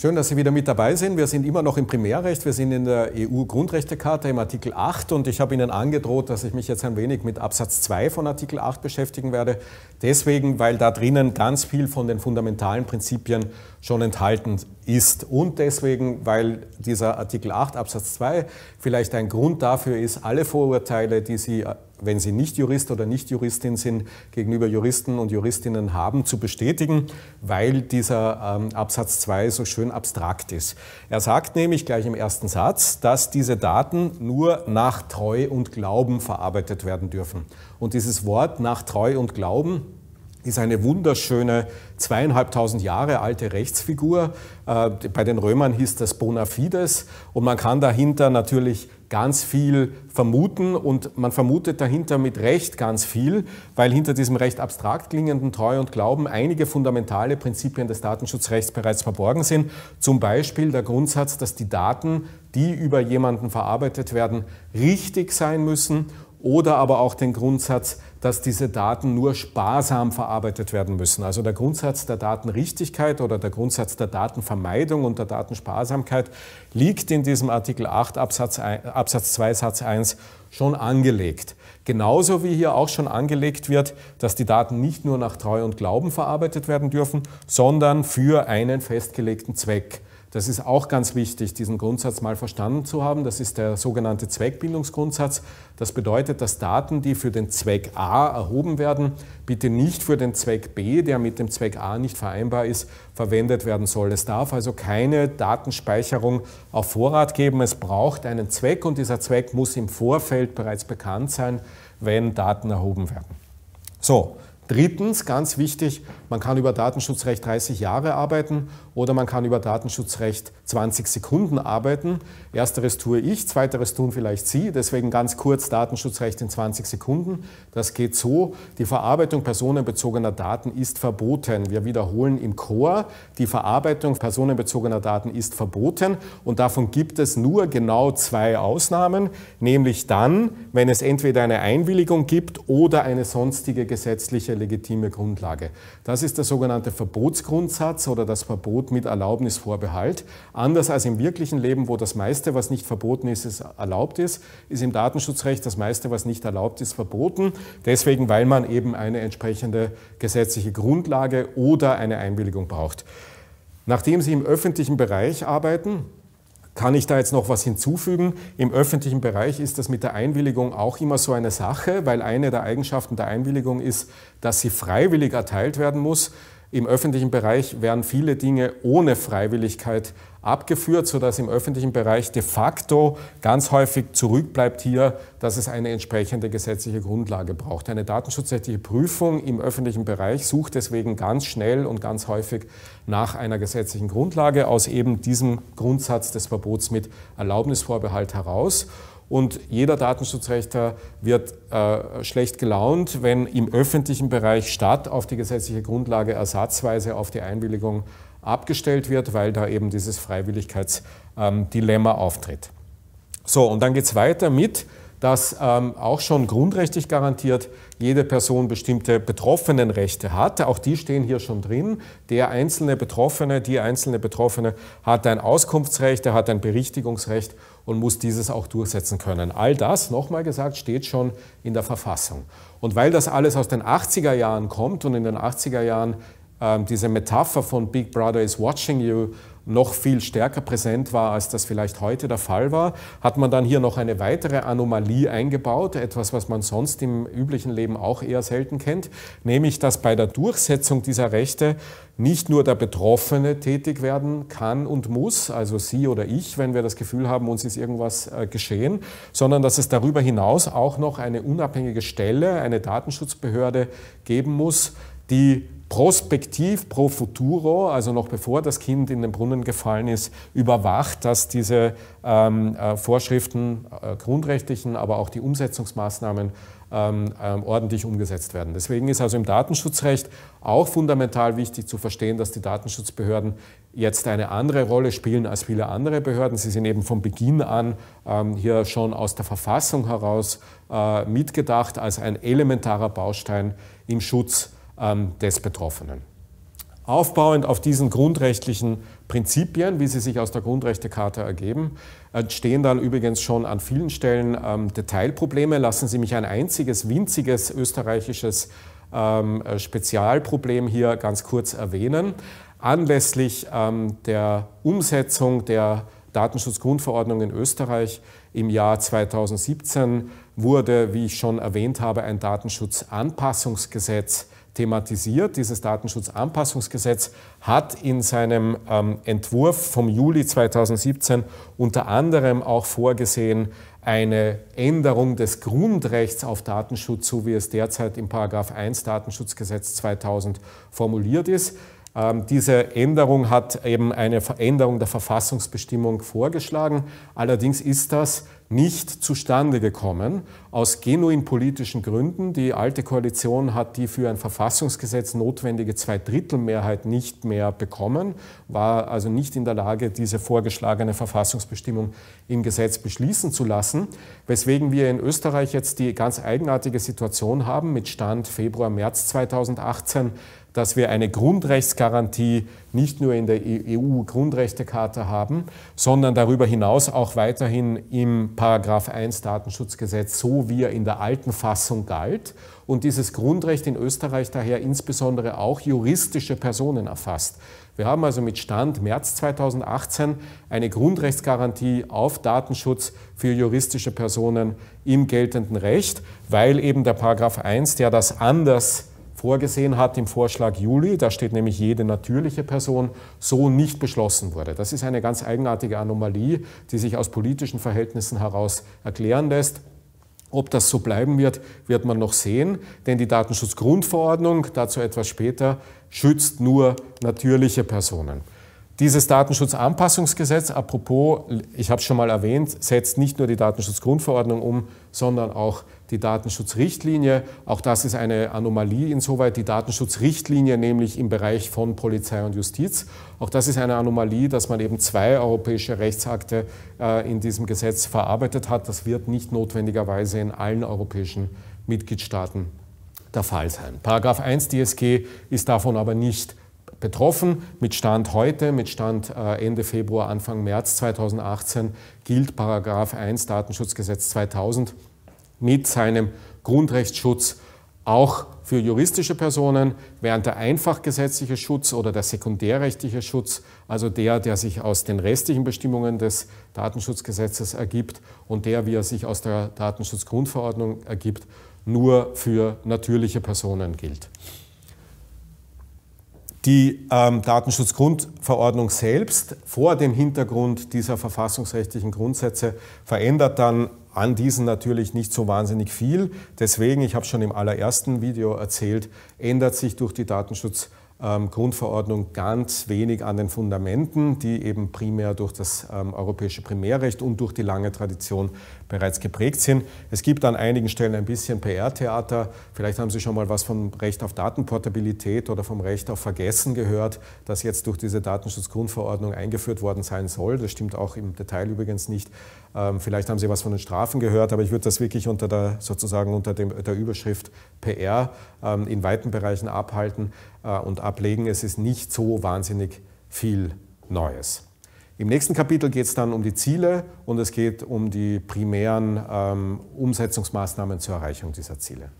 Schön, dass Sie wieder mit dabei sind. Wir sind immer noch im Primärrecht. Wir sind in der EU-Grundrechtecharta im Artikel 8 und ich habe Ihnen angedroht, dass ich mich jetzt ein wenig mit Absatz 2 von Artikel 8 beschäftigen werde. Deswegen, weil da drinnen ganz viel von den fundamentalen Prinzipien schon enthalten ist und deswegen, weil dieser Artikel 8 Absatz 2 vielleicht ein Grund dafür ist, alle Vorurteile, die Sie wenn Sie nicht Jurist oder nicht Juristin sind, gegenüber Juristen und Juristinnen haben, zu bestätigen, weil dieser ähm, Absatz 2 so schön abstrakt ist. Er sagt nämlich gleich im ersten Satz, dass diese Daten nur nach Treu und Glauben verarbeitet werden dürfen. Und dieses Wort nach Treu und Glauben ist eine wunderschöne zweieinhalbtausend Jahre alte Rechtsfigur. Äh, bei den Römern hieß das Bona fides und man kann dahinter natürlich ganz viel vermuten und man vermutet dahinter mit Recht ganz viel, weil hinter diesem recht abstrakt klingenden Treu und Glauben einige fundamentale Prinzipien des Datenschutzrechts bereits verborgen sind. Zum Beispiel der Grundsatz, dass die Daten, die über jemanden verarbeitet werden, richtig sein müssen oder aber auch den Grundsatz, dass diese Daten nur sparsam verarbeitet werden müssen. Also der Grundsatz der Datenrichtigkeit oder der Grundsatz der Datenvermeidung und der Datensparsamkeit liegt in diesem Artikel 8 Absatz, 1, Absatz 2 Satz 1 schon angelegt. Genauso wie hier auch schon angelegt wird, dass die Daten nicht nur nach Treu und Glauben verarbeitet werden dürfen, sondern für einen festgelegten Zweck. Das ist auch ganz wichtig, diesen Grundsatz mal verstanden zu haben. Das ist der sogenannte Zweckbindungsgrundsatz. Das bedeutet, dass Daten, die für den Zweck A erhoben werden, bitte nicht für den Zweck B, der mit dem Zweck A nicht vereinbar ist, verwendet werden soll. Es darf also keine Datenspeicherung auf Vorrat geben. Es braucht einen Zweck und dieser Zweck muss im Vorfeld bereits bekannt sein, wenn Daten erhoben werden. So, Drittens, ganz wichtig, man kann über Datenschutzrecht 30 Jahre arbeiten oder man kann über Datenschutzrecht 20 Sekunden arbeiten. Ersteres tue ich, zweiteres tun vielleicht Sie. Deswegen ganz kurz Datenschutzrecht in 20 Sekunden. Das geht so, die Verarbeitung personenbezogener Daten ist verboten. Wir wiederholen im Chor, die Verarbeitung personenbezogener Daten ist verboten und davon gibt es nur genau zwei Ausnahmen, nämlich dann, wenn es entweder eine Einwilligung gibt oder eine sonstige gesetzliche legitime Grundlage. Das ist der sogenannte Verbotsgrundsatz oder das Verbot mit Erlaubnisvorbehalt. Anders als im wirklichen Leben, wo das meiste, was nicht verboten ist, ist erlaubt ist, ist im Datenschutzrecht das meiste, was nicht erlaubt ist, verboten. Deswegen, weil man eben eine entsprechende gesetzliche Grundlage oder eine Einwilligung braucht. Nachdem Sie im öffentlichen Bereich arbeiten, kann ich da jetzt noch was hinzufügen? Im öffentlichen Bereich ist das mit der Einwilligung auch immer so eine Sache, weil eine der Eigenschaften der Einwilligung ist, dass sie freiwillig erteilt werden muss. Im öffentlichen Bereich werden viele Dinge ohne Freiwilligkeit abgeführt, sodass im öffentlichen Bereich de facto ganz häufig zurückbleibt hier, dass es eine entsprechende gesetzliche Grundlage braucht. Eine datenschutzrechtliche Prüfung im öffentlichen Bereich sucht deswegen ganz schnell und ganz häufig nach einer gesetzlichen Grundlage aus eben diesem Grundsatz des Verbots mit Erlaubnisvorbehalt heraus. Und jeder Datenschutzrechter wird äh, schlecht gelaunt, wenn im öffentlichen Bereich statt auf die gesetzliche Grundlage ersatzweise auf die Einwilligung abgestellt wird, weil da eben dieses Freiwilligkeitsdilemma ähm, auftritt. So, und dann geht es weiter mit, dass ähm, auch schon grundrechtlich garantiert jede Person bestimmte Betroffenenrechte hat. Auch die stehen hier schon drin. Der einzelne Betroffene, die einzelne Betroffene hat ein Auskunftsrecht, er hat ein Berichtigungsrecht und muss dieses auch durchsetzen können. All das, nochmal gesagt, steht schon in der Verfassung. Und weil das alles aus den 80er Jahren kommt und in den 80er Jahren äh, diese Metapher von Big Brother is watching you noch viel stärker präsent war, als das vielleicht heute der Fall war, hat man dann hier noch eine weitere Anomalie eingebaut, etwas, was man sonst im üblichen Leben auch eher selten kennt, nämlich dass bei der Durchsetzung dieser Rechte nicht nur der Betroffene tätig werden kann und muss, also Sie oder ich, wenn wir das Gefühl haben, uns ist irgendwas äh, geschehen, sondern dass es darüber hinaus auch noch eine unabhängige Stelle, eine Datenschutzbehörde geben muss, die prospektiv pro futuro, also noch bevor das Kind in den Brunnen gefallen ist, überwacht, dass diese ähm, äh, Vorschriften, äh, grundrechtlichen, aber auch die Umsetzungsmaßnahmen ähm, ähm, ordentlich umgesetzt werden. Deswegen ist also im Datenschutzrecht auch fundamental wichtig zu verstehen, dass die Datenschutzbehörden jetzt eine andere Rolle spielen als viele andere Behörden. Sie sind eben von Beginn an ähm, hier schon aus der Verfassung heraus äh, mitgedacht als ein elementarer Baustein im Schutz des Betroffenen. Aufbauend auf diesen grundrechtlichen Prinzipien, wie sie sich aus der Grundrechtecharta ergeben, entstehen dann übrigens schon an vielen Stellen ähm, Detailprobleme. Lassen Sie mich ein einziges winziges österreichisches ähm, Spezialproblem hier ganz kurz erwähnen. Anlässlich ähm, der Umsetzung der Datenschutzgrundverordnung in Österreich im Jahr 2017 wurde, wie ich schon erwähnt habe, ein Datenschutzanpassungsgesetz thematisiert. Dieses Datenschutzanpassungsgesetz hat in seinem ähm, Entwurf vom Juli 2017 unter anderem auch vorgesehen, eine Änderung des Grundrechts auf Datenschutz, so wie es derzeit im Paragraph 1 Datenschutzgesetz 2000 formuliert ist. Ähm, diese Änderung hat eben eine Veränderung der Verfassungsbestimmung vorgeschlagen. Allerdings ist das nicht zustande gekommen aus genuin politischen Gründen. Die alte Koalition hat die für ein Verfassungsgesetz notwendige Zweidrittelmehrheit nicht mehr bekommen, war also nicht in der Lage, diese vorgeschlagene Verfassungsbestimmung im Gesetz beschließen zu lassen, weswegen wir in Österreich jetzt die ganz eigenartige Situation haben mit Stand Februar, März 2018, dass wir eine Grundrechtsgarantie nicht nur in der EU-Grundrechtecharta haben, sondern darüber hinaus auch weiterhin im Paragraph 1 Datenschutzgesetz, so wie er in der alten Fassung galt. Und dieses Grundrecht in Österreich daher insbesondere auch juristische Personen erfasst. Wir haben also mit Stand März 2018 eine Grundrechtsgarantie auf Datenschutz für juristische Personen im geltenden Recht, weil eben der Paragraph 1, der das anders vorgesehen hat im Vorschlag Juli, da steht nämlich jede natürliche Person, so nicht beschlossen wurde. Das ist eine ganz eigenartige Anomalie, die sich aus politischen Verhältnissen heraus erklären lässt. Ob das so bleiben wird, wird man noch sehen, denn die Datenschutzgrundverordnung, dazu etwas später, schützt nur natürliche Personen. Dieses Datenschutzanpassungsgesetz, apropos, ich habe es schon mal erwähnt, setzt nicht nur die Datenschutzgrundverordnung um, sondern auch die Datenschutzrichtlinie. Auch das ist eine Anomalie insoweit, die Datenschutzrichtlinie nämlich im Bereich von Polizei und Justiz. Auch das ist eine Anomalie, dass man eben zwei europäische Rechtsakte äh, in diesem Gesetz verarbeitet hat. Das wird nicht notwendigerweise in allen europäischen Mitgliedstaaten der Fall sein. Paragraph 1 DSG ist davon aber nicht betroffen. Mit Stand heute, mit Stand äh, Ende Februar, Anfang März 2018 gilt Paragraph 1 Datenschutzgesetz 2000 mit seinem Grundrechtsschutz auch für juristische Personen, während der einfachgesetzliche Schutz oder der sekundärrechtliche Schutz, also der, der sich aus den restlichen Bestimmungen des Datenschutzgesetzes ergibt und der, wie er sich aus der Datenschutzgrundverordnung ergibt, nur für natürliche Personen gilt. Die ähm, Datenschutzgrundverordnung selbst vor dem Hintergrund dieser verfassungsrechtlichen Grundsätze verändert dann an diesen natürlich nicht so wahnsinnig viel. Deswegen, ich habe schon im allerersten Video erzählt, ändert sich durch die Datenschutz ähm, Grundverordnung ganz wenig an den Fundamenten, die eben primär durch das ähm, europäische Primärrecht und durch die lange Tradition bereits geprägt sind. Es gibt an einigen Stellen ein bisschen PR-Theater. Vielleicht haben Sie schon mal was vom Recht auf Datenportabilität oder vom Recht auf Vergessen gehört, das jetzt durch diese Datenschutzgrundverordnung eingeführt worden sein soll. Das stimmt auch im Detail übrigens nicht. Ähm, vielleicht haben Sie was von den Strafen gehört, aber ich würde das wirklich unter der, sozusagen unter dem, der Überschrift PR ähm, in weiten Bereichen abhalten äh, und ablegen. Es ist nicht so wahnsinnig viel Neues. Im nächsten Kapitel geht es dann um die Ziele und es geht um die primären ähm, Umsetzungsmaßnahmen zur Erreichung dieser Ziele.